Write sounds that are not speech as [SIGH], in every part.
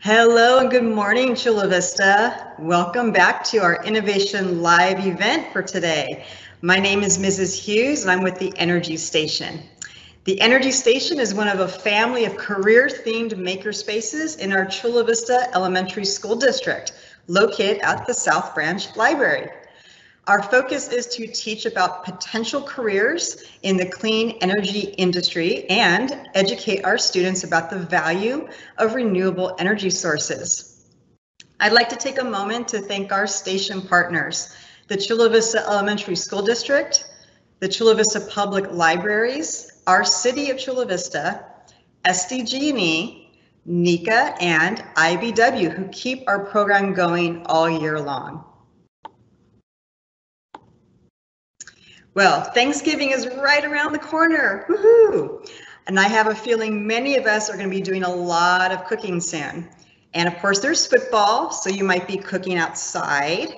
Hello and good morning, Chula Vista. Welcome back to our Innovation Live event for today. My name is Mrs. Hughes and I'm with the Energy Station. The Energy Station is one of a family of career-themed makerspaces in our Chula Vista Elementary School District, located at the South Branch Library. Our focus is to teach about potential careers in the clean energy industry and educate our students about the value of renewable energy sources. I'd like to take a moment to thank our station partners, the Chula Vista Elementary School District, the Chula Vista Public Libraries, our City of Chula Vista, SDG&E, NECA, and IBEW, who keep our program going all year long. Well, Thanksgiving is right around the corner. Woohoo! And I have a feeling many of us are going to be doing a lot of cooking soon. And of course, there's football, so you might be cooking outside.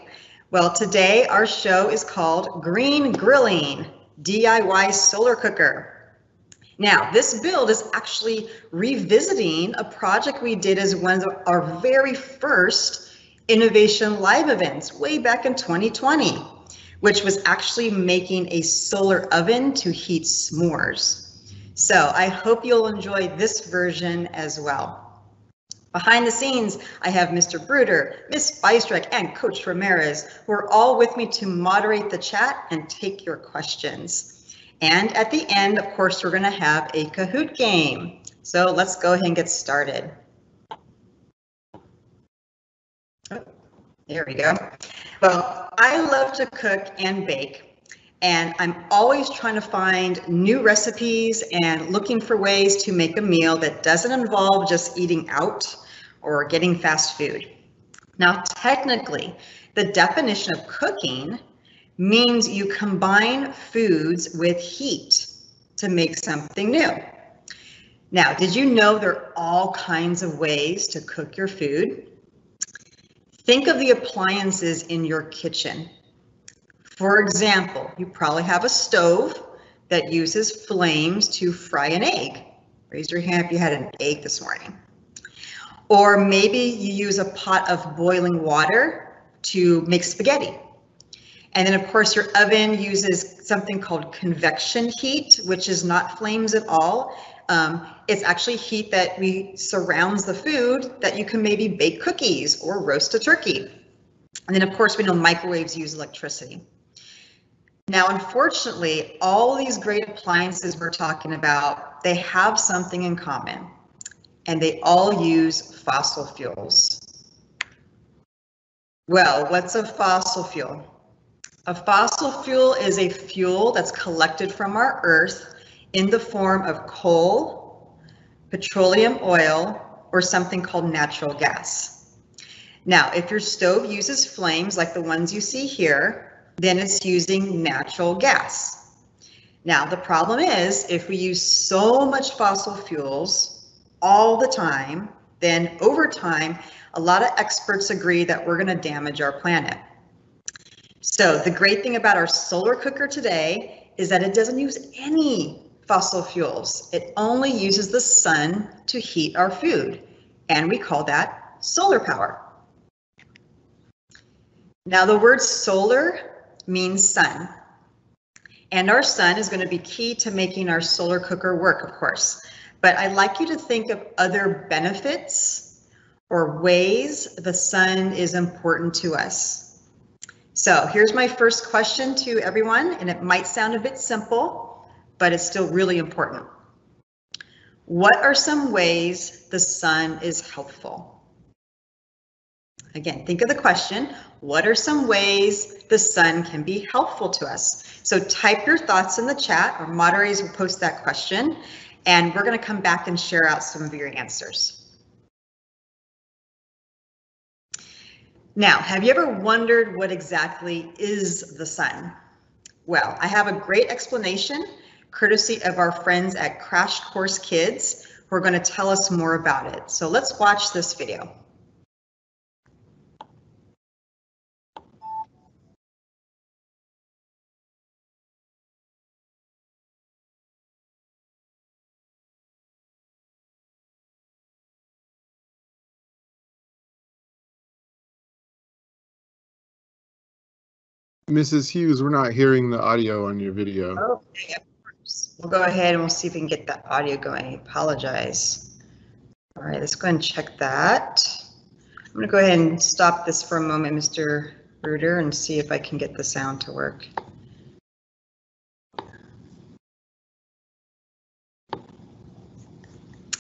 Well, today our show is called Green Grilling DIY Solar Cooker. Now, this build is actually revisiting a project we did as one of our very first Innovation Live events way back in 2020 which was actually making a solar oven to heat s'mores. So I hope you'll enjoy this version as well. Behind the scenes, I have Mr. Bruder, Miss Bystrick, and Coach Ramirez, who are all with me to moderate the chat and take your questions. And at the end, of course, we're gonna have a Kahoot game. So let's go ahead and get started. There we go. Well, I love to cook and bake, and I'm always trying to find new recipes and looking for ways to make a meal that doesn't involve just eating out or getting fast food. Now, technically, the definition of cooking means you combine foods with heat to make something new. Now, did you know there are all kinds of ways to cook your food? Think of the appliances in your kitchen. For example, you probably have a stove that uses flames to fry an egg. Raise your hand if you had an egg this morning. Or maybe you use a pot of boiling water to make spaghetti. And then of course your oven uses something called convection heat, which is not flames at all. Um, it's actually heat that we surrounds the food that you can maybe bake cookies or roast a turkey. And then of course we know microwaves use electricity. Now, unfortunately, all these great appliances we're talking about, they have something in common and they all use fossil fuels. Well, what's a fossil fuel? A fossil fuel is a fuel that's collected from our earth in the form of coal, petroleum oil, or something called natural gas. Now, if your stove uses flames like the ones you see here, then it's using natural gas. Now, the problem is if we use so much fossil fuels all the time, then over time, a lot of experts agree that we're going to damage our planet. So the great thing about our solar cooker today is that it doesn't use any fossil fuels. It only uses the sun to heat our food, and we call that solar power. Now the word solar means sun, and our sun is going to be key to making our solar cooker work, of course. But I'd like you to think of other benefits or ways the sun is important to us. So here's my first question to everyone, and it might sound a bit simple, but it's still really important. What are some ways the sun is helpful? Again, think of the question, what are some ways the sun can be helpful to us? So type your thoughts in the chat or moderators will post that question and we're gonna come back and share out some of your answers. Now, have you ever wondered what exactly is the sun? Well, I have a great explanation courtesy of our friends at Crash Course Kids, who are going to tell us more about it. So let's watch this video. Mrs. Hughes, we're not hearing the audio on your video. Oh, okay. We'll go ahead and we'll see if we can get that audio going. I apologize. All right, let's go ahead and check that. I'm going to go ahead and stop this for a moment, Mr. Bruder, and see if I can get the sound to work.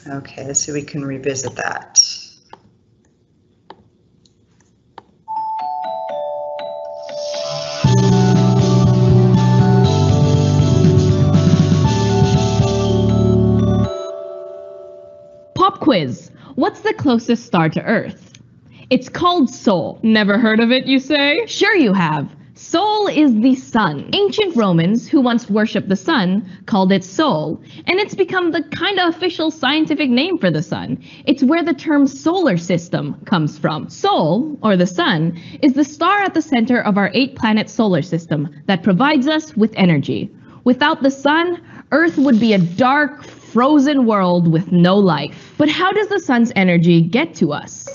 Okay, let's see if we can revisit that. Quiz. What's the closest star to Earth? It's called Sol. Never heard of it, you say? Sure you have. Sol is the sun. Ancient Romans, who once worshipped the sun, called it Sol, and it's become the kind of official scientific name for the sun. It's where the term solar system comes from. Sol, or the sun, is the star at the center of our eight planet solar system that provides us with energy. Without the sun, Earth would be a dark, frozen world with no life. But how does the sun's energy get to us?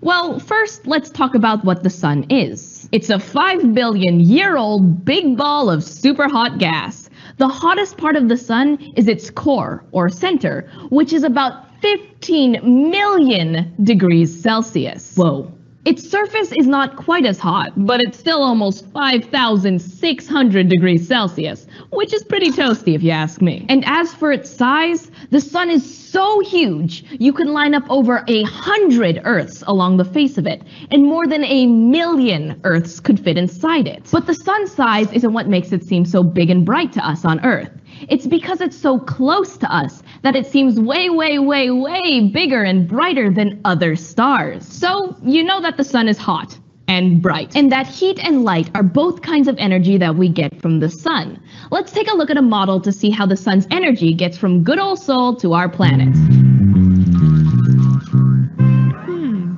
Well, first, let's talk about what the sun is. It's a 5 billion year old big ball of super hot gas. The hottest part of the sun is its core, or center, which is about 15 million degrees Celsius. Whoa. Its surface is not quite as hot, but it's still almost 5,600 degrees Celsius, which is pretty toasty if you ask me. And as for its size, the sun is so huge, you can line up over a hundred Earths along the face of it, and more than a million Earths could fit inside it. But the sun's size isn't what makes it seem so big and bright to us on Earth. It's because it's so close to us that it seems way, way, way, way bigger and brighter than other stars. So you know that the sun is hot and bright, and that heat and light are both kinds of energy that we get from the sun. Let's take a look at a model to see how the sun's energy gets from good old Sol to our planet. Hmm.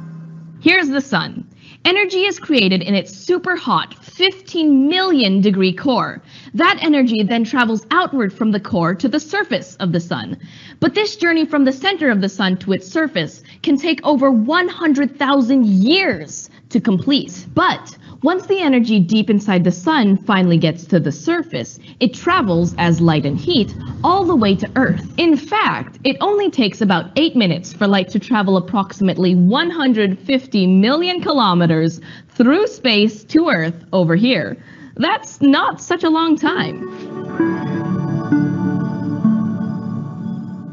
Here's the sun. Energy is created in its super hot 15 million degree core. That energy then travels outward from the core to the surface of the sun. But this journey from the center of the sun to its surface can take over 100,000 years to complete. But once the energy deep inside the sun finally gets to the surface, it travels as light and heat all the way to Earth. In fact, it only takes about 8 minutes for light to travel approximately 150 million kilometers through space to Earth over here. That's not such a long time.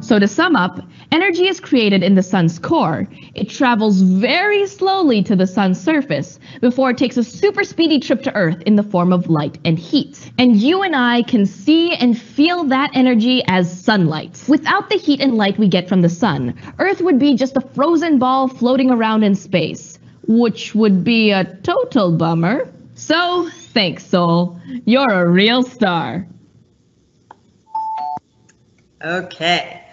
So to sum up, energy is created in the sun's core. It travels very slowly to the sun's surface before it takes a super speedy trip to Earth in the form of light and heat. And you and I can see and feel that energy as sunlight. Without the heat and light we get from the sun, Earth would be just a frozen ball floating around in space, which would be a total bummer. So, thanks, Sol. You're a real star. Okay.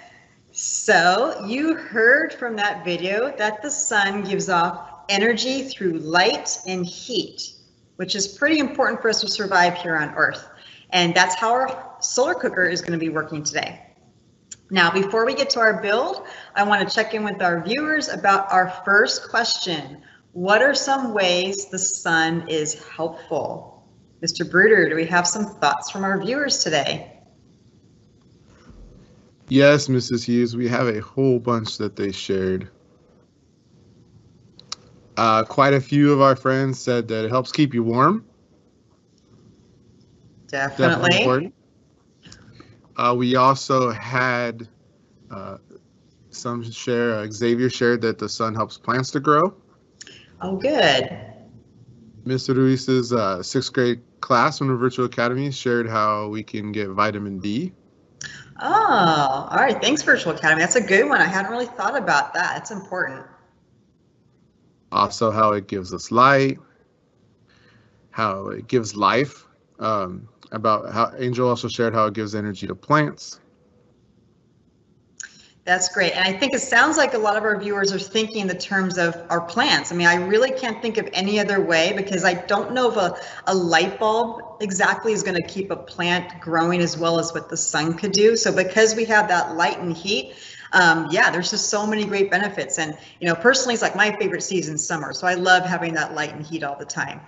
So you heard from that video that the sun gives off energy through light and heat, which is pretty important for us to survive here on Earth. And that's how our solar cooker is going to be working today. Now, before we get to our build, I want to check in with our viewers about our first question. What are some ways the sun is helpful? Mr. Bruder, do we have some thoughts from our viewers today? Yes, Mrs. Hughes, we have a whole bunch that they shared. Uh, quite a few of our friends said that it helps keep you warm. Definitely. Definitely important. Uh, we also had uh, some share, uh, Xavier shared that the sun helps plants to grow. Oh, good. Mr. Ruiz's uh, sixth grade class from the Virtual Academy shared how we can get vitamin D. Oh, all right. Thanks, Virtual Academy. That's a good one. I hadn't really thought about that. It's important. Also, how it gives us light, how it gives life. Um, about how Angel also shared how it gives energy to plants. That's great. And I think it sounds like a lot of our viewers are thinking in the terms of our plants. I mean, I really can't think of any other way because I don't know if a, a light bulb exactly is going to keep a plant growing as well as what the sun could do. So because we have that light and heat, um, yeah, there's just so many great benefits. And, you know, personally, it's like my favorite season, summer. So I love having that light and heat all the time.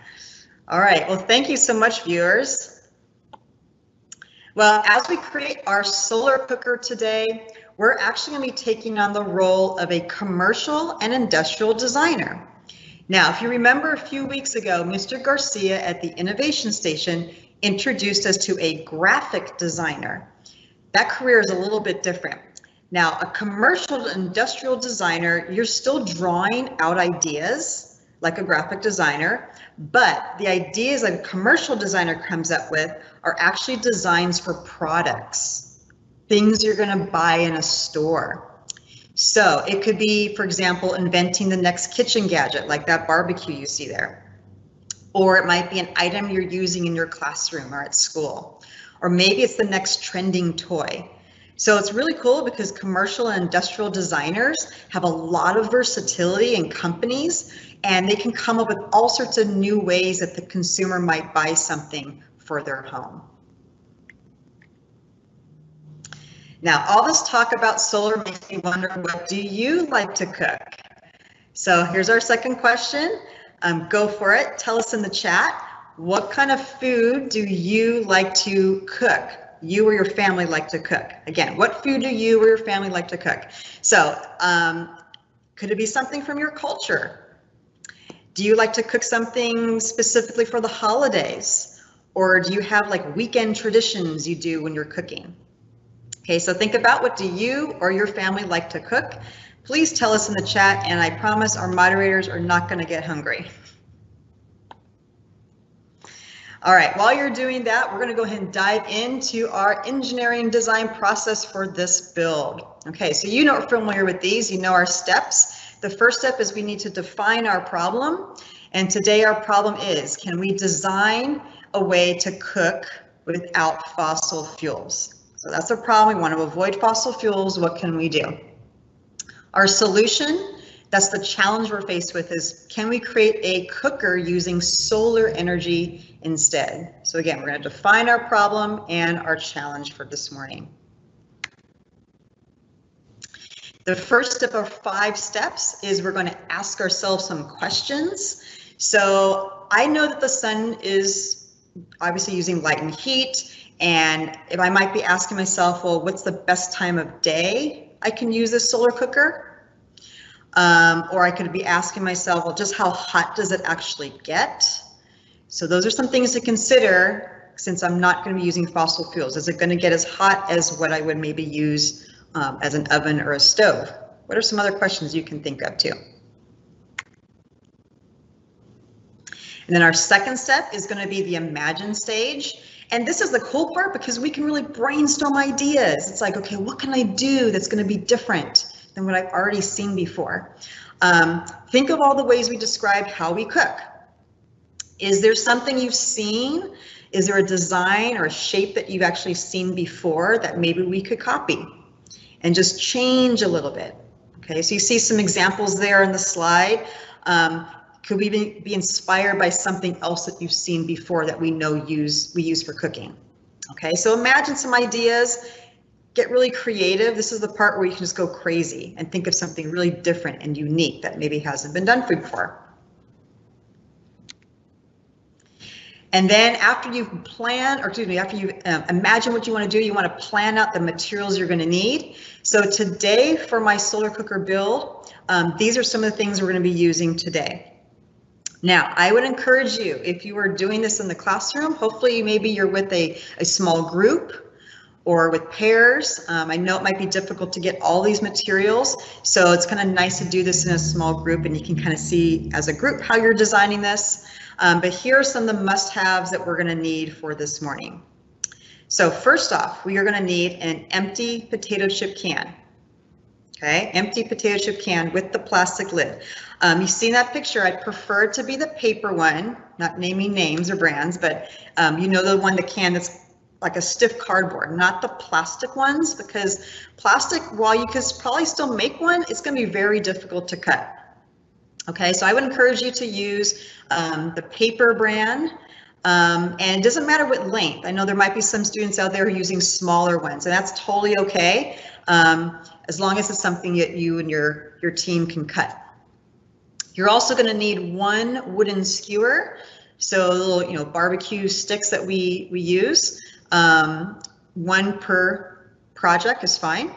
All right, well, thank you so much, viewers. Well, as we create our solar cooker today, we're actually gonna be taking on the role of a commercial and industrial designer. Now, if you remember a few weeks ago, Mr. Garcia at the Innovation Station introduced us to a graphic designer. That career is a little bit different. Now, a commercial industrial designer, you're still drawing out ideas like a graphic designer, but the ideas a commercial designer comes up with are actually designs for products, things you're going to buy in a store. So it could be, for example, inventing the next kitchen gadget, like that barbecue you see there. Or it might be an item you're using in your classroom or at school. Or maybe it's the next trending toy. So it's really cool because commercial and industrial designers have a lot of versatility in companies and they can come up with all sorts of new ways that the consumer might buy something for their home. Now, all this talk about solar makes me wonder, what do you like to cook? So here's our second question. Um, go for it. Tell us in the chat, what kind of food do you like to cook? You or your family like to cook? Again, what food do you or your family like to cook? So um, could it be something from your culture? Do you like to cook something specifically for the holidays? Or do you have like weekend traditions you do when you're cooking? Okay, so think about what do you or your family like to cook? Please tell us in the chat and I promise our moderators are not gonna get hungry. All right, while you're doing that, we're gonna go ahead and dive into our engineering design process for this build. Okay, so you know we're familiar with these, you know our steps. The first step is we need to define our problem. And today our problem is, can we design a way to cook without fossil fuels? So that's a problem. We want to avoid fossil fuels. What can we do? Our solution, that's the challenge we're faced with is can we create a cooker using solar energy instead? So again, we're going to define our problem and our challenge for this morning. The first step of five steps is we're going to ask ourselves some questions. So I know that the sun is obviously using light and heat. And if I might be asking myself, well, what's the best time of day I can use this solar cooker? Um, or I could be asking myself, well, just how hot does it actually get? So those are some things to consider since I'm not going to be using fossil fuels. Is it going to get as hot as what I would maybe use um, as an oven or a stove? What are some other questions you can think of too? And then our second step is going to be the imagine stage. And this is the cool part because we can really brainstorm ideas. It's like, okay, what can I do that's going to be different than what I've already seen before? Um, think of all the ways we describe how we cook. Is there something you've seen? Is there a design or a shape that you've actually seen before that maybe we could copy and just change a little bit? Okay, so you see some examples there in the slide. Um, could we be, be inspired by something else that you've seen before that we know use we use for cooking? Okay, so imagine some ideas, get really creative. This is the part where you can just go crazy and think of something really different and unique that maybe hasn't been done before. And then after you've planned, or excuse me, after you um, imagine what you want to do, you want to plan out the materials you're going to need. So today for my solar cooker build, um, these are some of the things we're going to be using today. Now, I would encourage you, if you are doing this in the classroom, hopefully maybe you're with a, a small group or with pairs. Um, I know it might be difficult to get all these materials, so it's kind of nice to do this in a small group and you can kind of see as a group how you're designing this. Um, but here are some of the must-haves that we're going to need for this morning. So first off, we are going to need an empty potato chip can. Okay, empty potato chip can with the plastic lid. Um, you see that picture, I'd prefer to be the paper one, not naming names or brands, but um, you know the one, the can that's like a stiff cardboard, not the plastic ones, because plastic, while you could probably still make one, it's gonna be very difficult to cut. Okay, so I would encourage you to use um, the paper brand. Um, and it doesn't matter what length. I know there might be some students out there using smaller ones, and that's totally okay, um, as long as it's something that you and your, your team can cut. You're also going to need one wooden skewer, so little, you know, barbecue sticks that we we use. Um, one per project is fine.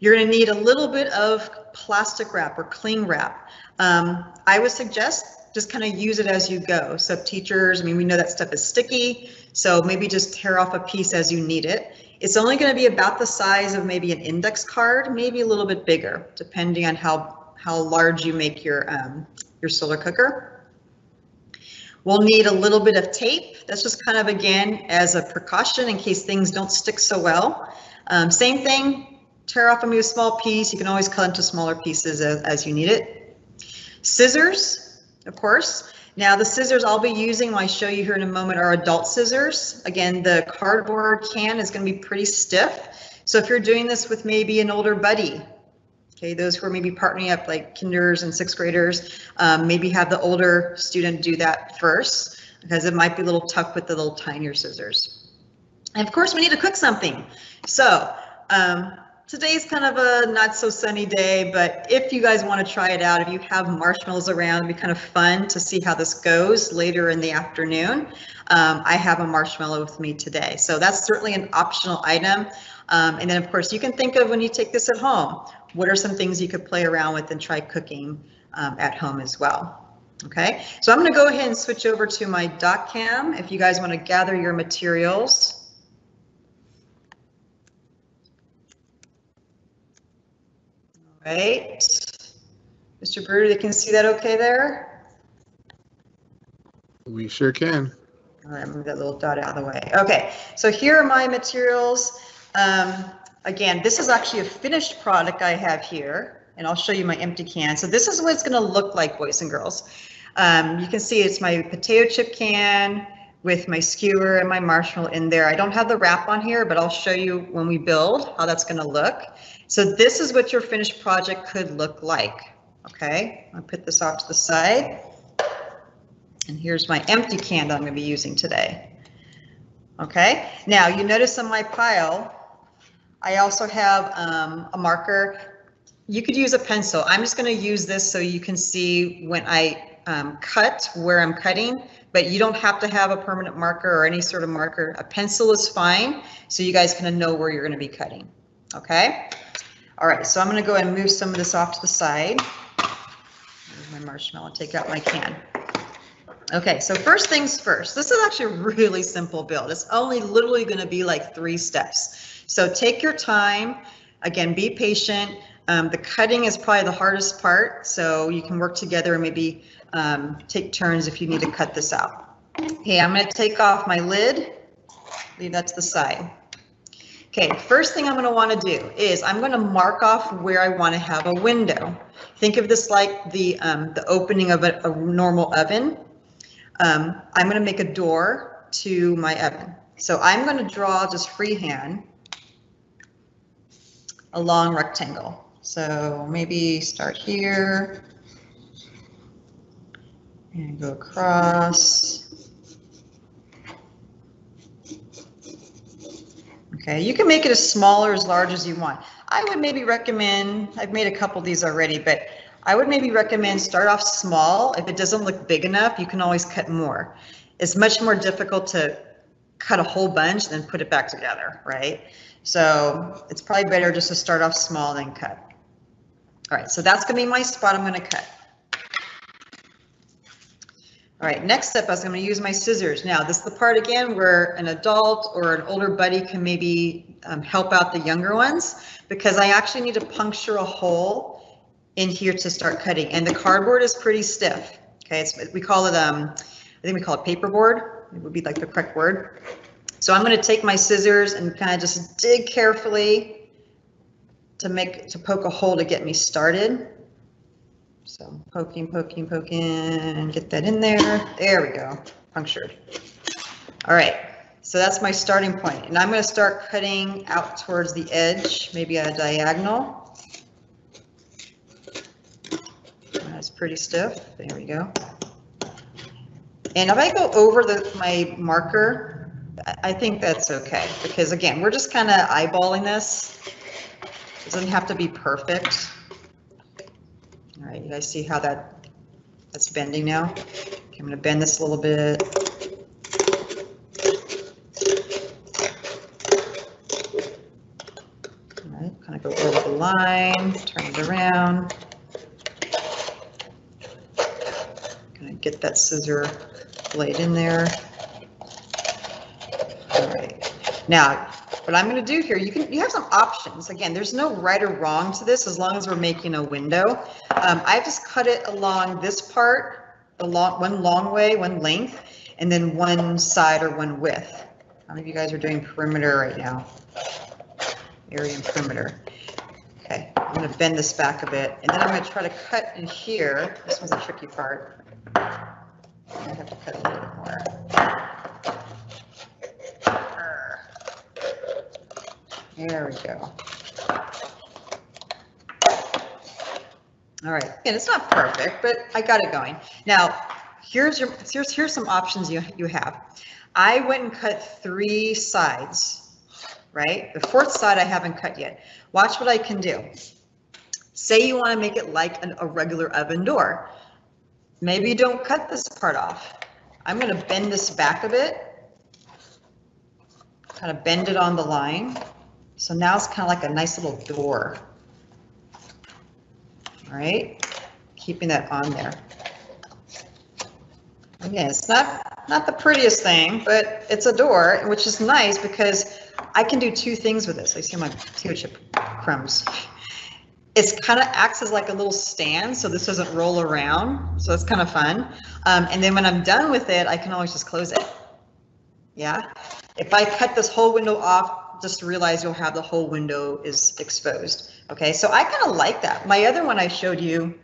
You're going to need a little bit of plastic wrap or cling wrap. Um, I would suggest just kind of use it as you go. So teachers, I mean, we know that stuff is sticky, so maybe just tear off a piece as you need it. It's only going to be about the size of maybe an index card, maybe a little bit bigger, depending on how how large you make your, um, your solar cooker. We'll need a little bit of tape. That's just kind of, again, as a precaution in case things don't stick so well. Um, same thing, tear off a small piece. You can always cut into smaller pieces as, as you need it. Scissors, of course. Now the scissors I'll be using I show you here in a moment are adult scissors. Again, the cardboard can is going to be pretty stiff. So if you're doing this with maybe an older buddy Okay, those who are maybe partnering up like kinders and sixth graders, um, maybe have the older student do that first because it might be a little tough with the little tinier scissors. And of course, we need to cook something. So um, today's kind of a not so sunny day, but if you guys want to try it out, if you have marshmallows around, it'd be kind of fun to see how this goes later in the afternoon. Um, I have a marshmallow with me today, so that's certainly an optional item. Um, and then of course you can think of when you take this at home, what are some things you could play around with and try cooking um, at home as well. Okay, so I'm going to go ahead and switch over to my doc cam if you guys want to gather your materials. Right, Mr. Bruder, they can see that okay there? We sure can. All right, move that little dot out of the way. Okay, so here are my materials. Um, again, this is actually a finished product I have here, and I'll show you my empty can. So this is what it's going to look like, boys and girls. Um, you can see it's my potato chip can with my skewer and my marshmallow in there. I don't have the wrap on here, but I'll show you when we build how that's going to look. So this is what your finished project could look like. Okay, I'll put this off to the side. And here's my empty can that I'm going to be using today. Okay, now you notice on my pile, I also have um, a marker. You could use a pencil. I'm just going to use this so you can see when I um, cut where I'm cutting, but you don't have to have a permanent marker or any sort of marker. A pencil is fine, so you guys kind of know where you're going to be cutting. Okay. All right, so I'm going to go and move some of this off to the side. There's my marshmallow. Take out my can. Okay, so first things first. This is actually a really simple build. It's only literally going to be like three steps. So take your time. Again, be patient. Um, the cutting is probably the hardest part, so you can work together and maybe um, take turns if you need to cut this out. Okay, I'm going to take off my lid, leave that to the side. Okay, first thing I'm going to want to do is I'm going to mark off where I want to have a window. Think of this like the, um, the opening of a, a normal oven. Um, I'm going to make a door to my oven. So I'm going to draw just freehand a long rectangle. So maybe start here and go across. Okay, you can make it as small or as large as you want. I would maybe recommend, I've made a couple of these already, but I would maybe recommend start off small. If it doesn't look big enough, you can always cut more. It's much more difficult to cut a whole bunch than put it back together, right? So it's probably better just to start off small then cut. All right, so that's gonna be my spot I'm gonna cut. All right, next step is I'm gonna use my scissors. Now, this is the part again where an adult or an older buddy can maybe um, help out the younger ones because I actually need to puncture a hole in here to start cutting. And the cardboard is pretty stiff. Okay, it's, we call it, um, I think we call it paperboard. It would be like the correct word. So I'm going to take my scissors and kind of just dig carefully to make to poke a hole to get me started. So poking, poking, poking, get that in there. There we go, punctured. All right, so that's my starting point. And I'm going to start cutting out towards the edge, maybe a diagonal. That's pretty stiff. There we go. And if I go over the, my marker, I- I think that's okay, because again, we're just kind of eyeballing this. It Doesn't have to be perfect. Right, you guys see how that, that's bending now? Okay, I'm gonna bend this a little bit. Kind of go over the line, turn it around. Gonna get that scissor blade in there. All right, now, what I'm gonna do here, you can, you have some options. Again, there's no right or wrong to this as long as we're making a window. Um, I just cut it along this part, the long, one long way, one length, and then one side or one width. How many of you guys are doing perimeter right now? Area and perimeter. Okay, I'm gonna bend this back a bit, and then I'm gonna try to cut in here. This one's a tricky part. I have to cut a little bit more. There we go. All right, and it's not perfect, but I got it going. Now, here's your, here's, here's some options you, you have. I went and cut three sides, right? The fourth side I haven't cut yet. Watch what I can do. Say you want to make it like an, a regular oven door. Maybe you don't cut this part off. I'm going to bend this back a bit. Kind of bend it on the line. So now it's kind of like a nice little door. All right, keeping that on there. Again, it's not, not the prettiest thing, but it's a door, which is nice because I can do two things with this. I see my potato chip crumbs. It's kind of acts as like a little stand, so this doesn't roll around. So it's kind of fun. Um, and then when I'm done with it, I can always just close it. Yeah. If I cut this whole window off, just realize you'll have the whole window is exposed. Okay, so I kind of like that. My other one I showed you,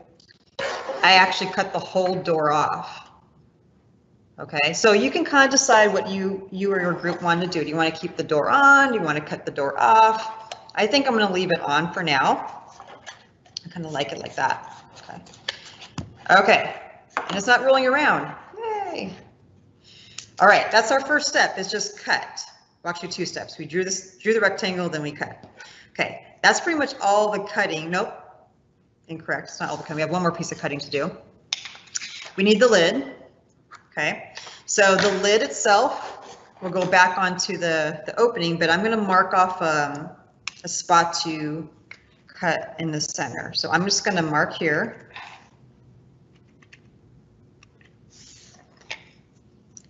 I actually cut the whole door off. Okay, so you can kind of decide what you you or your group want to do. Do you want to keep the door on? Do you want to cut the door off? I think I'm going to leave it on for now. I kind of like it like that. Okay. Okay, and it's not rolling around. Yay. All right, that's our first step is just cut. Actually two steps. We drew this, drew the rectangle, then we cut. Okay, that's pretty much all the cutting. Nope, incorrect. It's not all the cutting. We have one more piece of cutting to do. We need the lid. Okay, so the lid itself will go back onto the, the opening, but I'm going to mark off um, a spot to cut in the center. So I'm just going to mark here.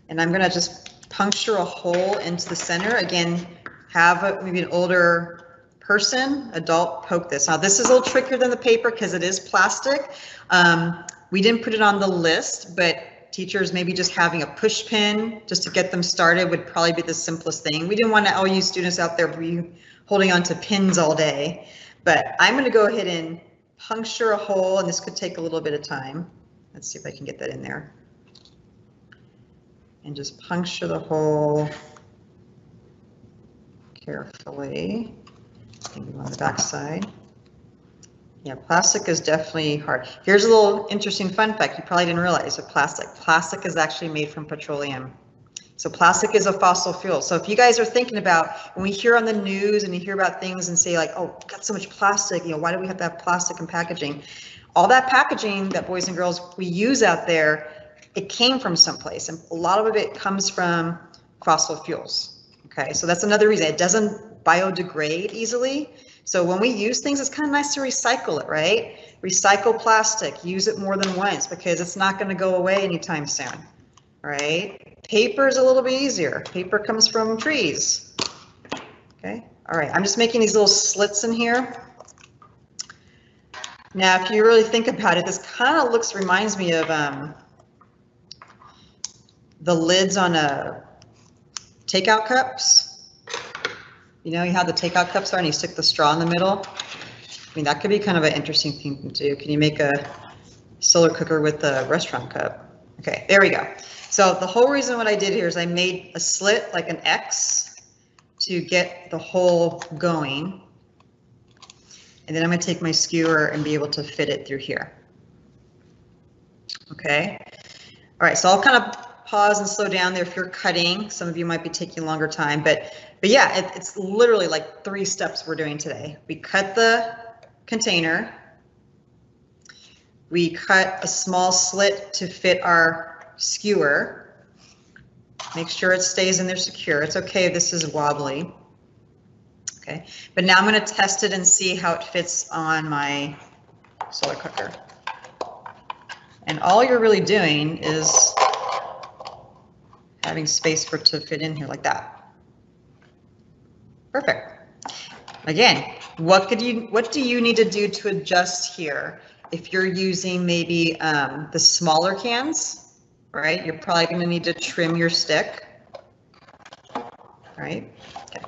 And I'm going to just puncture a hole into the center. Again, have a, maybe an older person, adult, poke this. Now, this is a little trickier than the paper because it is plastic. Um, we didn't put it on the list, but teachers maybe just having a push pin just to get them started would probably be the simplest thing. We didn't want to all you students out there be holding on to pins all day, but I'm going to go ahead and puncture a hole, and this could take a little bit of time. Let's see if I can get that in there. And just puncture the hole carefully. Maybe on the back side. Yeah, plastic is definitely hard. Here's a little interesting fun fact you probably didn't realize with plastic. Plastic is actually made from petroleum. So plastic is a fossil fuel. So if you guys are thinking about when we hear on the news and you hear about things and say like, oh, got so much plastic, you know, why do we have to have plastic in packaging? All that packaging that boys and girls we use out there, it came from someplace and a lot of it comes from fossil fuels. Okay, so that's another reason it doesn't biodegrade easily. So when we use things, it's kind of nice to recycle it, right? Recycle plastic, use it more than once because it's not going to go away anytime soon, right? Paper is a little bit easier. Paper comes from trees. Okay, all right, I'm just making these little slits in here. Now, if you really think about it, this kind of looks, reminds me of um, the lids on a takeout cups. You know, you have the takeout cups are and you stick the straw in the middle. I mean, that could be kind of an interesting thing to do. Can you make a solar cooker with a restaurant cup? Okay, there we go. So the whole reason what I did here is I made a slit like an X to get the hole going. And then I'm gonna take my skewer and be able to fit it through here. Okay, all right, so I'll kind of pause and slow down there if you're cutting. Some of you might be taking longer time, but but yeah, it, it's literally like three steps we're doing today. We cut the container. We cut a small slit to fit our skewer. Make sure it stays in there secure. It's okay this is wobbly. Okay, but now I'm going to test it and see how it fits on my solar cooker. And all you're really doing is having space for to fit in here like that. Perfect. Again, what could you, what do you need to do to adjust here? If you're using maybe um, the smaller cans, right? You're probably going to need to trim your stick, right? Okay.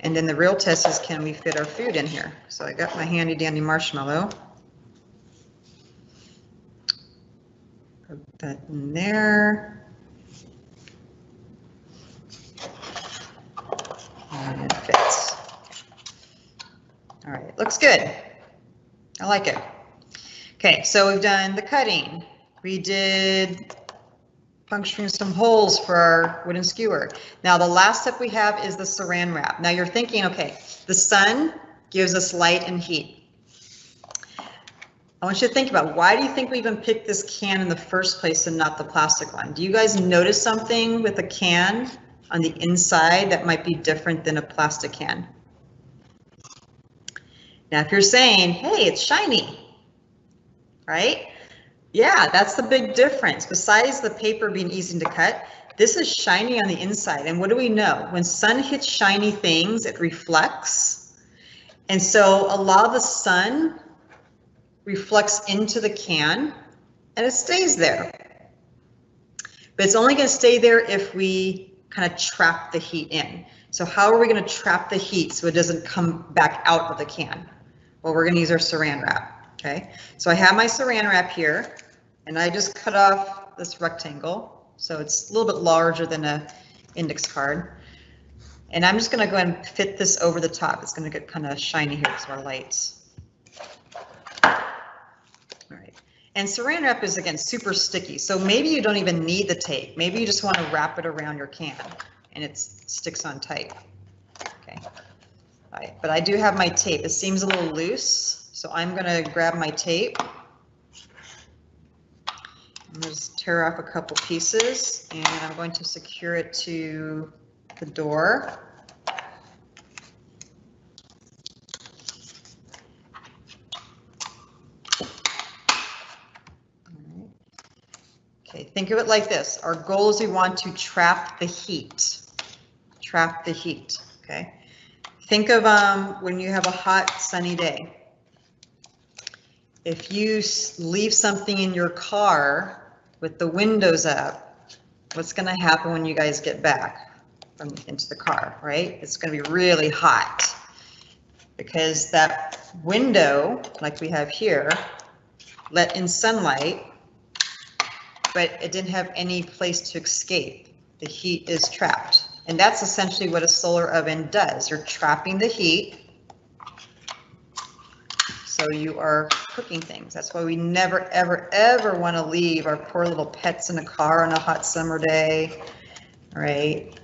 And then the real test is can we fit our food in here? So I got my handy dandy marshmallow. Put that in there. And it All right, looks good. I like it. Okay, so we've done the cutting. We did puncturing some holes for our wooden skewer. Now the last step we have is the saran wrap. Now you're thinking, okay, the sun gives us light and heat. I want you to think about why do you think we even picked this can in the first place and not the plastic one? Do you guys notice something with a can on the inside that might be different than a plastic can? Now, if you're saying, hey, it's shiny, right? Yeah, that's the big difference. Besides the paper being easy to cut, this is shiny on the inside. And what do we know? When sun hits shiny things, it reflects. And so a lot of the sun reflects into the can and it stays there. But it's only going to stay there if we kind of trap the heat in. So how are we going to trap the heat so it doesn't come back out of the can? Well, we're going to use our saran wrap. Okay, so I have my saran wrap here and I just cut off this rectangle. So it's a little bit larger than a index card. And I'm just going to go ahead and fit this over the top. It's going to get kind of shiny here because of our lights. All right. And saran wrap is again super sticky. So maybe you don't even need the tape. Maybe you just want to wrap it around your can and it sticks on tight. Okay. All right. But I do have my tape. It seems a little loose. So I'm going to grab my tape. I'm just tear off a couple pieces and I'm going to secure it to the door. Okay, think of it like this. Our goal is we want to trap the heat. Trap the heat, okay? Think of um, when you have a hot sunny day. If you leave something in your car with the windows up, what's going to happen when you guys get back from into the car, right? It's going to be really hot because that window, like we have here, let in sunlight but it didn't have any place to escape. The heat is trapped. And that's essentially what a solar oven does. You're trapping the heat. So you are cooking things. That's why we never, ever, ever want to leave our poor little pets in the car on a hot summer day, right?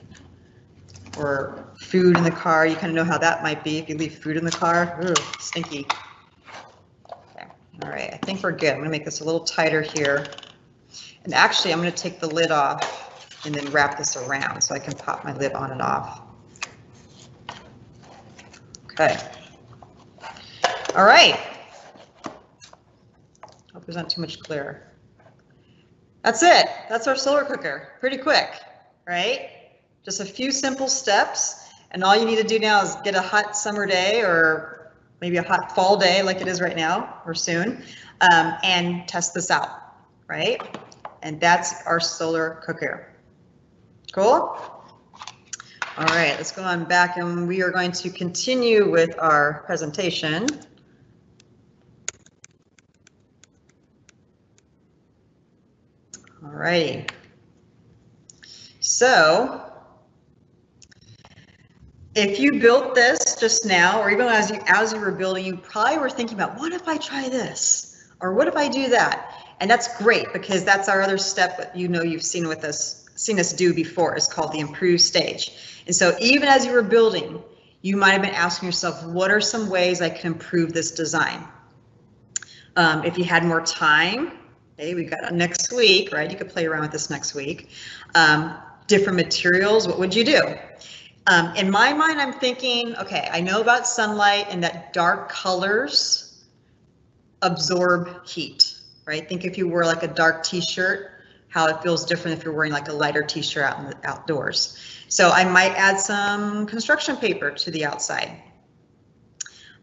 Or food in the car. You kind of know how that might be if you leave food in the car. Ooh, stinky. Okay. All right, I think we're good. I'm going to make this a little tighter here. And actually, I'm going to take the lid off and then wrap this around so I can pop my lid on and off. Okay. All right. Hope there's not too much clear. That's it. That's our solar cooker. Pretty quick, right? Just a few simple steps. And all you need to do now is get a hot summer day or maybe a hot fall day like it is right now or soon um, and test this out, right? And that's our solar cooker. Cool? All right, let's go on back and we are going to continue with our presentation. All righty. So if you built this just now, or even as you as you were building, you probably were thinking about what if I try this? Or what if I do that? And that's great because that's our other step that you know you've seen with us seen us do before. is called the improve stage. And so even as you were building, you might have been asking yourself, what are some ways I can improve this design? Um, if you had more time, hey, we've got next week, right? You could play around with this next week. Um, different materials, what would you do? Um, in my mind, I'm thinking, okay, I know about sunlight and that dark colors absorb heat, right? Think if you wear like a dark t-shirt, how it feels different if you're wearing like a lighter t-shirt out in the outdoors. So I might add some construction paper to the outside.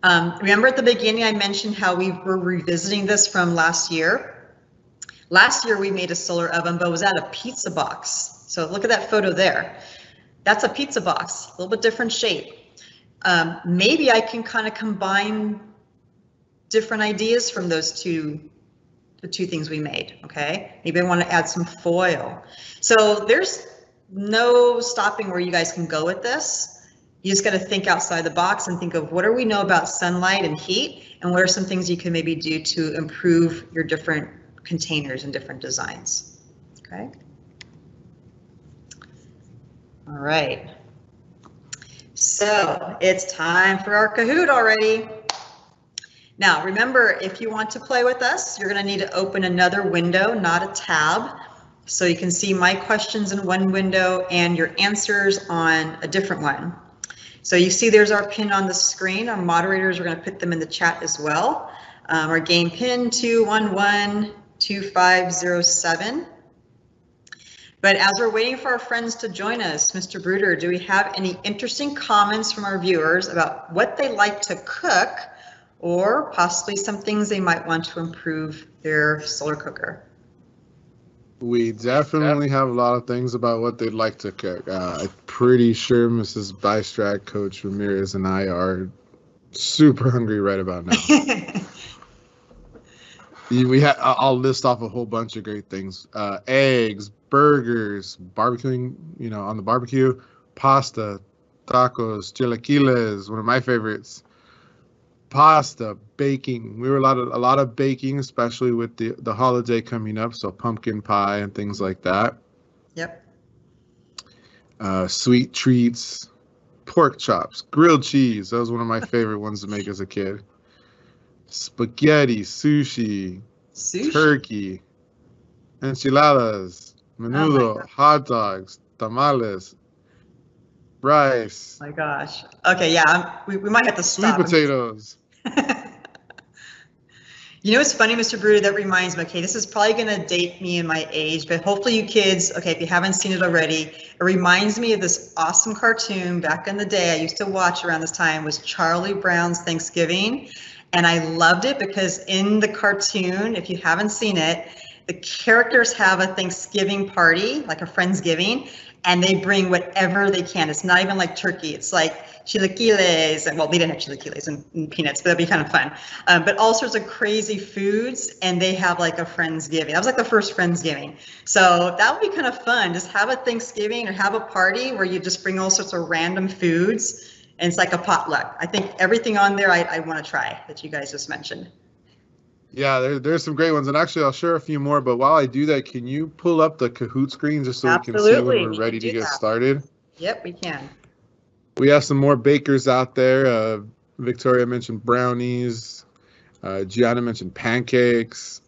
Um, remember at the beginning, I mentioned how we were revisiting this from last year. Last year, we made a solar oven, but was out of pizza box. So look at that photo there. That's a pizza box, a little bit different shape. Um, maybe I can kind of combine different ideas from those two, the two things we made, okay? Maybe I want to add some foil. So there's no stopping where you guys can go with this. You just got to think outside the box and think of what do we know about sunlight and heat and what are some things you can maybe do to improve your different containers and different designs, okay? All right. So it's time for our Kahoot already. Now, remember, if you want to play with us, you're going to need to open another window, not a tab. So you can see my questions in one window and your answers on a different one. So you see there's our pin on the screen. Our moderators are going to put them in the chat as well. Um, our game pin 2112507. But as we're waiting for our friends to join us, Mr. Bruder, do we have any interesting comments from our viewers about what they like to cook or possibly some things they might want to improve their solar cooker? We definitely have a lot of things about what they'd like to cook. Uh, I'm pretty sure Mrs. Bystrack, Coach Ramirez, and I are super hungry right about now. [LAUGHS] we ha- I'll list off a whole bunch of great things: uh, eggs, burgers, barbecuing, you know, on the barbecue, pasta, tacos, chilaquiles, one of my favorites. Pasta, baking. We were a lot of a lot of baking, especially with the the holiday coming up, so pumpkin pie and things like that. Yep. Uh, sweet treats, pork chops, grilled cheese. That was one of my favorite ones to make as a kid. Spaghetti, sushi, Sushi. turkey, enchiladas, menudo, God. hot dogs, tamales, rice, Oh my gosh. Okay, yeah, we, we might have to stop. sweet potatoes. [LAUGHS] You know what's funny, Mr. Bruder? That reminds me, okay, this is probably going to date me in my age, but hopefully you kids, okay, if you haven't seen it already, it reminds me of this awesome cartoon back in the day I used to watch around this time was Charlie Brown's Thanksgiving. And I loved it because in the cartoon, if you haven't seen it, the characters have a Thanksgiving party, like a Friendsgiving, and they bring whatever they can. It's not even like turkey. It's like chilaquiles, and well, we didn't have chilaquiles and, and peanuts, but that'd be kind of fun. Um, but all sorts of crazy foods, and they have like a Friendsgiving. That was like the first Friendsgiving. So that would be kind of fun. Just have a Thanksgiving or have a party where you just bring all sorts of random foods, and it's like a potluck. I think everything on there I, I want to try that you guys just mentioned. Yeah, there, there's some great ones, and actually I'll share a few more. But while I do that, can you pull up the Kahoot screen just so we can see when we we're ready can to get that. started? Yep, we can. We have some more bakers out there. Uh, Victoria mentioned brownies. Uh, Gianna mentioned pancakes,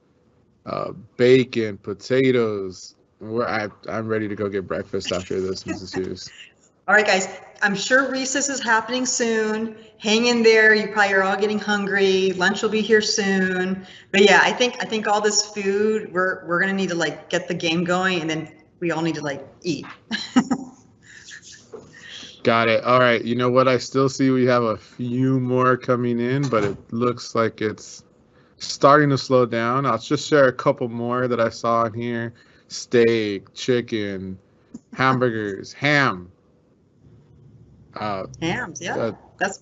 uh, bacon, potatoes. We're, I, I'm ready to go get breakfast after this, Mrs. Hughes. [LAUGHS] All right, guys, I'm sure recess is happening soon. Hang in there. You probably are all getting hungry. Lunch will be here soon. But yeah, I think I think all this food, we're we're gonna need to like get the game going and then we all need to like eat. [LAUGHS] Got it. All right. You know what? I still see we have a few more coming in, but it looks like it's starting to slow down. I'll just share a couple more that I saw in here steak, chicken, [LAUGHS] hamburgers, ham. Uh, Hams, yeah, uh, that's.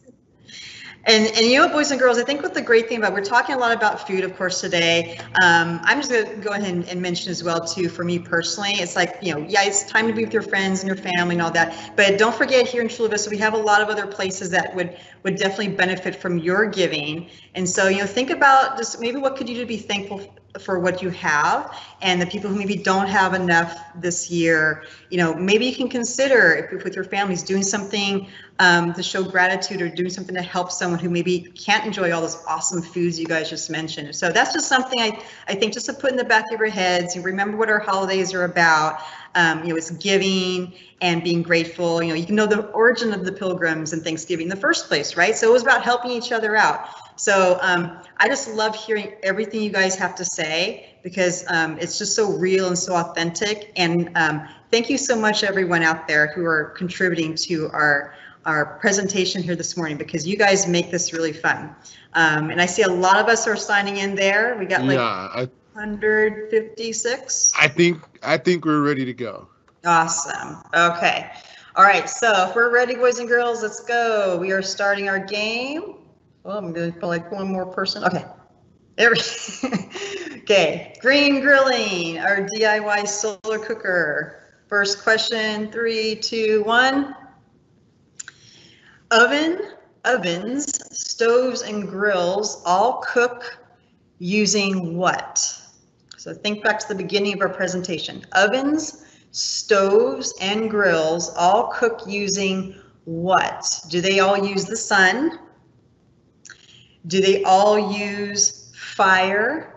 And, and you know, boys and girls, I think what the great thing about, we're talking a lot about food, of course, today. Um, I'm just gonna go ahead and, and mention as well too, for me personally, it's like, you know, yeah, it's time to be with your friends and your family and all that. But don't forget here in Chula Vista, we have a lot of other places that would, would definitely benefit from your giving. And so, you know, think about just maybe what could you do to be thankful, for what you have and the people who maybe don't have enough this year you know maybe you can consider if, with your families doing something um, to show gratitude or doing something to help someone who maybe can't enjoy all those awesome foods you guys just mentioned. So that's just something i i think just to put in the back of your heads you remember what our holidays are about um, you know it's giving and being grateful. You know you can know the origin of the pilgrims and thanksgiving in the first place right? So it was about helping each other out so um, I just love hearing everything you guys have to say because um, it's just so real and so authentic. And um, thank you so much, everyone out there who are contributing to our our presentation here this morning because you guys make this really fun. Um, and I see a lot of us are signing in there. We got like yeah, I, 156. I think I think we're ready to go. Awesome. Okay. All right. So if we're ready, boys and girls, let's go. We are starting our game. Well, I'm going to put like one more person. Okay. There [LAUGHS] Okay. Green Grilling, our DIY solar cooker. First question, three, two, one. Oven, ovens, stoves, and grills all cook using what? So think back to the beginning of our presentation. Ovens, stoves, and grills all cook using what? Do they all use the sun? Do they all use fire?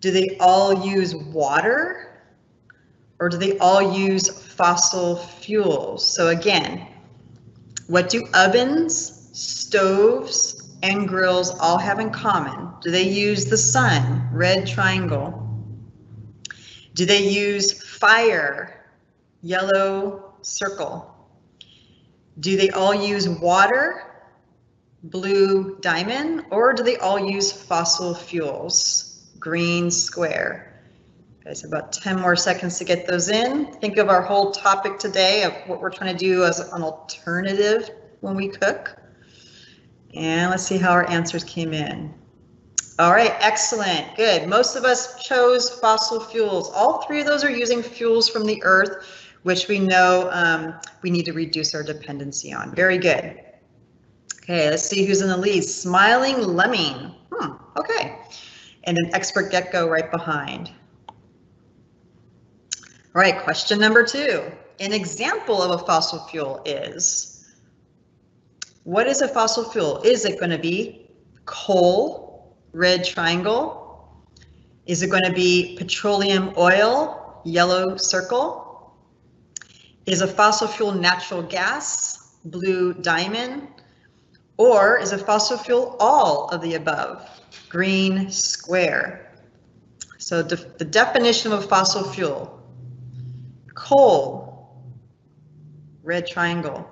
Do they all use water? Or do they all use fossil fuels? So again, what do ovens, stoves, and grills all have in common? Do they use the sun, red triangle? Do they use fire, yellow circle? Do they all use water, blue diamond, or do they all use fossil fuels? Green square. Guys, about 10 more seconds to get those in. Think of our whole topic today of what we're trying to do as an alternative when we cook. And let's see how our answers came in. All right, excellent, good. Most of us chose fossil fuels. All three of those are using fuels from the earth, which we know um, we need to reduce our dependency on. Very good. Okay, let's see who's in the lead. Smiling Lemming. Hmm, okay. And an expert gecko right behind. All right, question number two. An example of a fossil fuel is, what is a fossil fuel? Is it going to be coal, red triangle? Is it going to be petroleum oil, yellow circle? Is a fossil fuel natural gas, blue diamond? Or is a fossil fuel all of the above? Green square. So de the definition of fossil fuel, coal, red triangle,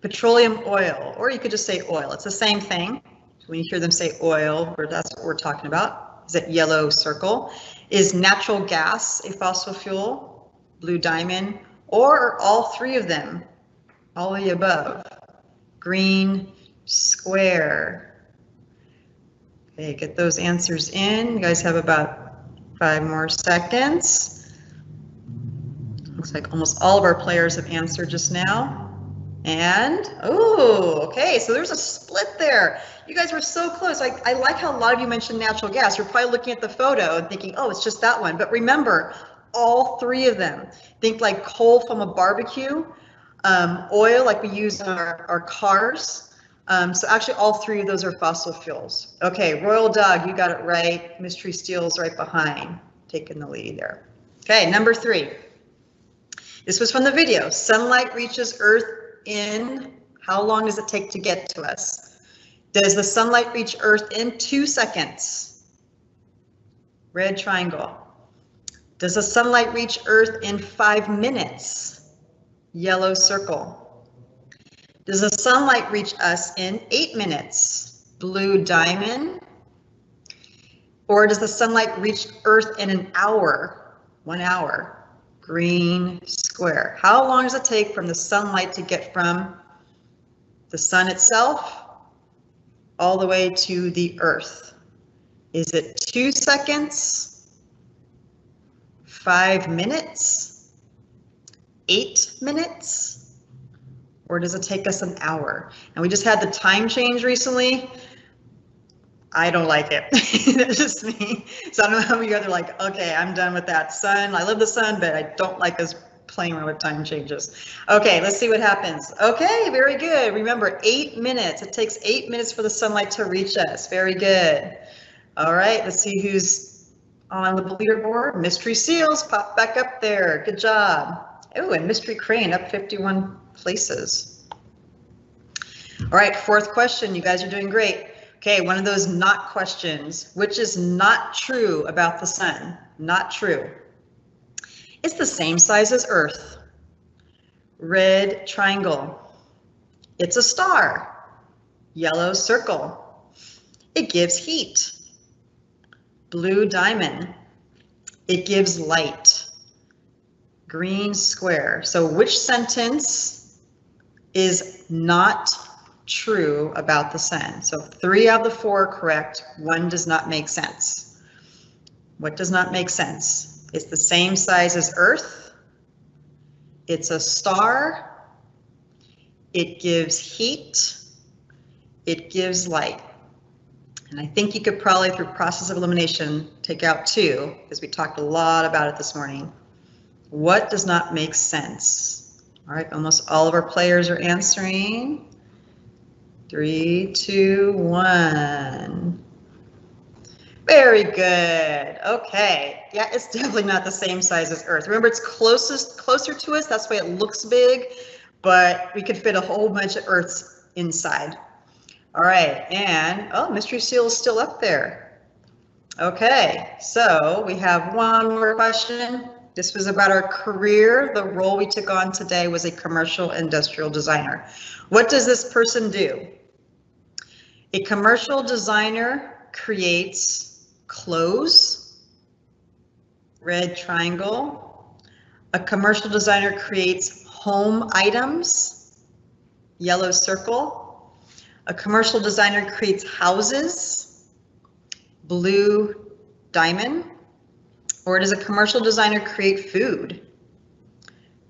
petroleum oil, or you could just say oil. It's the same thing. When you hear them say oil, or that's what we're talking about, is that yellow circle. Is natural gas a fossil fuel, blue diamond, or all three of them, all of the above? Green square. Okay, get those answers in. You guys have about five more seconds. Looks like almost all of our players have answered just now. And, oh, okay, so there's a split there. You guys were so close. I, I like how a lot of you mentioned natural gas. You're probably looking at the photo and thinking, oh, it's just that one. But remember, all three of them. Think like coal from a barbecue, um, oil like we use in our, our cars. Um, so actually all three of those are fossil fuels. Okay, Royal Dog, you got it right. Mystery Seal's right behind, taking the lead there. Okay, number three. This was from the video. Sunlight reaches Earth in, how long does it take to get to us? Does the sunlight reach Earth in two seconds? Red triangle. Does the sunlight reach Earth in five minutes? Yellow circle. Does the sunlight reach us in eight minutes? Blue diamond. Or does the sunlight reach Earth in an hour? One hour. Green square. How long does it take from the sunlight to get from the sun itself all the way to the Earth? Is it two seconds? Five minutes? Eight minutes? Or does it take us an hour? And we just had the time change recently. I don't like it. [LAUGHS] That's just me. So I don't know how you guys are like, okay, I'm done with that sun. I love the sun, but I don't like us playing around with time changes. Okay, let's see what happens. Okay, very good. Remember, eight minutes. It takes eight minutes for the sunlight to reach us. Very good. All right, let's see who's on the leaderboard. Mystery Seals pop back up there. Good job. Oh, and Mystery Crane up 51 places. All right, fourth question. You guys are doing great. Okay, one of those not questions. Which is not true about the sun? Not true. It's the same size as Earth. Red triangle. It's a star. Yellow circle. It gives heat. Blue diamond. It gives light. Green square. So which sentence is not true about the sun? So three of the four correct. One does not make sense. What does not make sense? It's the same size as Earth. It's a star. It gives heat. It gives light. And I think you could probably, through process of elimination, take out two, because we talked a lot about it this morning. What does not make sense? All right, almost all of our players are answering. Three, two, one. Very good. Okay. Yeah, it's [LAUGHS] definitely not the same size as Earth. Remember, it's closest, closer to us. That's why it looks big, but we could fit a whole bunch of Earths inside. All right, and, oh, Mystery Seal is still up there. Okay, so we have one more question. This was about our career. The role we took on today was a commercial industrial designer. What does this person do? A commercial designer creates clothes, red triangle. A commercial designer creates home items, yellow circle. A commercial designer creates houses, blue diamond. Or does a commercial designer create food?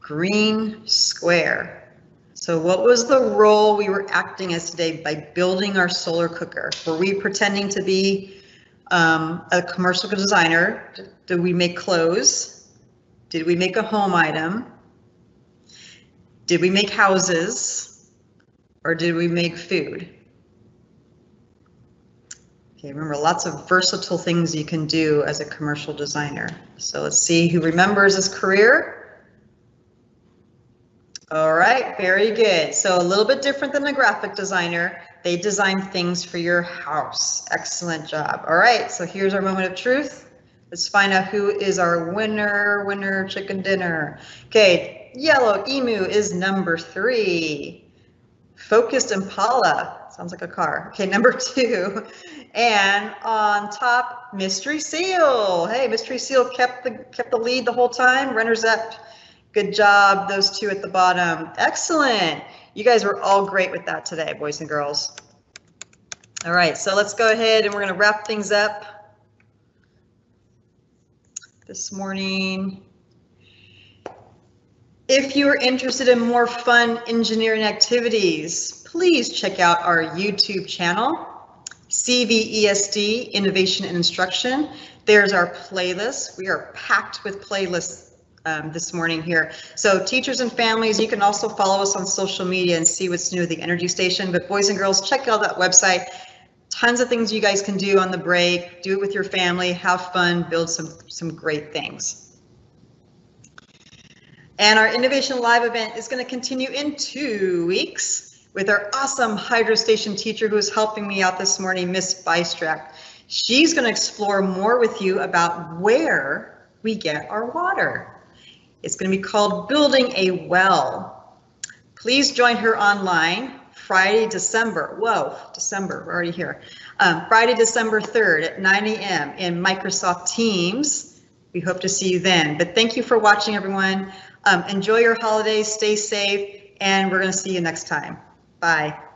Green square. So what was the role we were acting as today by building our solar cooker? Were we pretending to be um, a commercial designer? Did we make clothes? Did we make a home item? Did we make houses? or did we make food? Okay, remember lots of versatile things you can do as a commercial designer. So let's see who remembers his career. All right, very good. So a little bit different than a graphic designer. They design things for your house. Excellent job. All right, so here's our moment of truth. Let's find out who is our winner, winner chicken dinner. Okay, yellow emu is number three. Focused Impala, sounds like a car. Okay, number [LAUGHS] two. And on top, Mystery Seal. Hey, Mystery Seal kept the kept the lead the whole time. Runners up. Good job, those two at the bottom. Excellent. You guys were all great with that today, boys and girls. All right, so let's go ahead and we're going to wrap things up this morning. If you're interested in more fun engineering activities, please check out our YouTube channel, CVESD Innovation and Instruction. There's our playlist. We are packed with playlists um, this morning here. So teachers and families, you can also follow us on social media and see what's new at the Energy Station. But boys and girls, check out that website. Tons of things you guys can do on the break. Do it with your family. Have fun. Build some some great things. And our Innovation Live event is going to continue in two weeks with our awesome hydro station teacher who is helping me out this morning, Miss Bystrack. She's going to explore more with you about where we get our water. It's going to be called Building a Well. Please join her online Friday, December. Whoa, December, we're already here. Um, Friday, December 3rd at 9 a.m. in Microsoft Teams. We hope to see you then. But thank you for watching, everyone. Um, enjoy your holidays, stay safe, and we're going to see you next time. Bye.